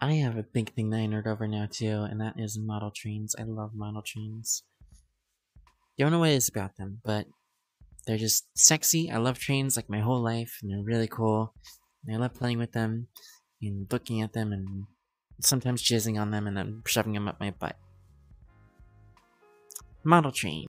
I have a big thing that I nerd over now too, and that is model trains. I love model trains. Don't know what it is about them, but they're just sexy. I love trains like my whole life, and they're really cool. And I love playing with them, and looking at them, and sometimes jizzing on them, and then shoving them up my butt. Model train.